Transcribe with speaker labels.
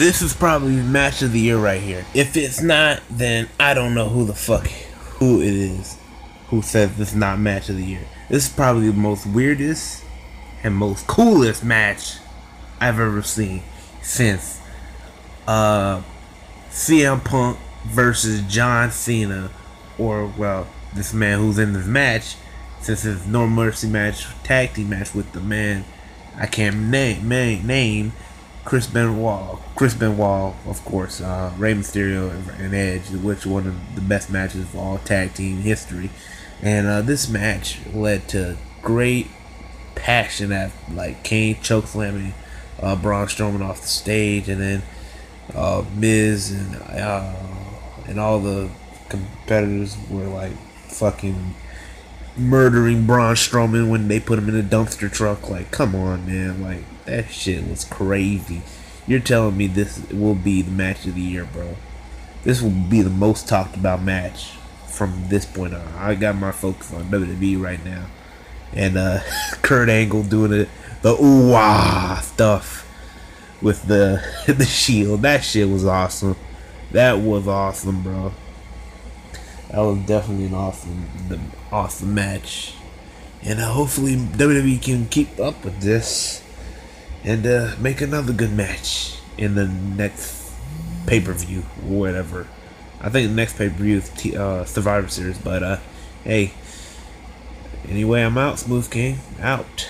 Speaker 1: This is probably match of the year right here. If it's not, then I don't know who the fuck who it is who says this is not match of the year. This is probably the most weirdest and most coolest match I've ever seen since uh CM Punk versus John Cena or well this man who's in this match since his No Mercy match tag team match with the man I can't name name, name Chris Benoit, Chris Benoit, of course, uh, Rey Mysterio and Edge, which one of the best matches of all tag team history, and uh, this match led to great passion at like Kane choke slamming uh, Braun Strowman off the stage, and then uh, Miz and uh, and all the competitors were like fucking murdering Braun Strowman when they put him in a dumpster truck. Like, come on, man! Like that shit was crazy. You're telling me this will be the match of the year, bro? This will be the most talked about match from this point on. I got my focus on WWE right now, and uh, Kurt Angle doing it the ooh stuff with the the shield. That shit was awesome. That was awesome, bro. That was definitely an awesome, the awesome match, and uh, hopefully WWE can keep up with this and uh, make another good match in the next pay per view, whatever. I think the next pay per view is T- uh, Survivor Series, but uh, hey. Anyway, I'm out. Smoove King out.